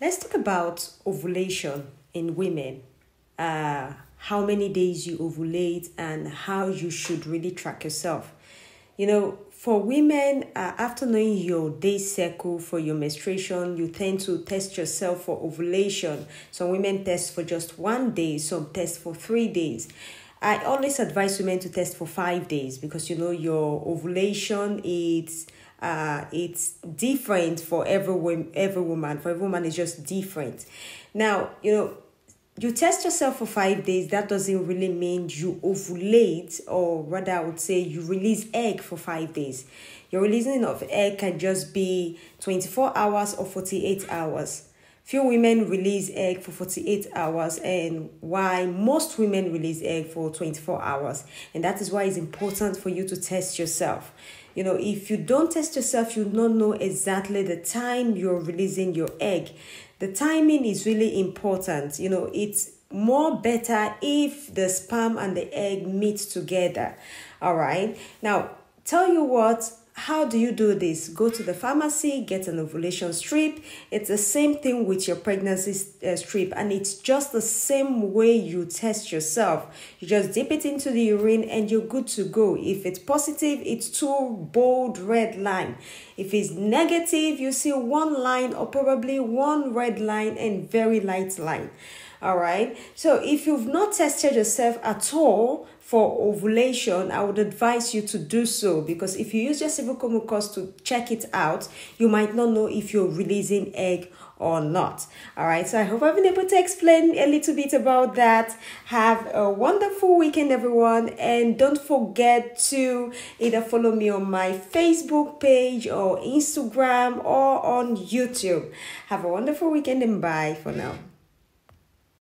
Let's talk about ovulation in women. Uh, how many days you ovulate and how you should really track yourself. You know, for women, uh, after knowing your day cycle for your menstruation, you tend to test yourself for ovulation. Some women test for just one day, some test for three days. I always advise women to test for five days because you know your ovulation it's uh it's different for every every woman. For every woman, it's just different. Now you know you test yourself for five days, that doesn't really mean you ovulate, or rather, I would say you release egg for five days. Your releasing of egg can just be 24 hours or 48 hours. Few women release egg for 48 hours, and why most women release egg for 24 hours. And that is why it's important for you to test yourself. You know, if you don't test yourself, you don't know exactly the time you're releasing your egg. The timing is really important. You know, it's more better if the sperm and the egg meet together. All right. Now, tell you what, how do you do this? Go to the pharmacy, get an ovulation strip. It's the same thing with your pregnancy uh, strip, and it's just the same way you test yourself. You just dip it into the urine and you're good to go. If it's positive, it's two bold red line. If it's negative, you see one line or probably one red line and very light line. All right. So if you've not tested yourself at all for ovulation, I would advise you to do so because if you use your cervical to check it out, you might not know if you're releasing egg or not. All right. So I hope I've been able to explain a little bit about that. Have a wonderful weekend, everyone. And don't forget to either follow me on my Facebook page or Instagram or on YouTube. Have a wonderful weekend and bye for now.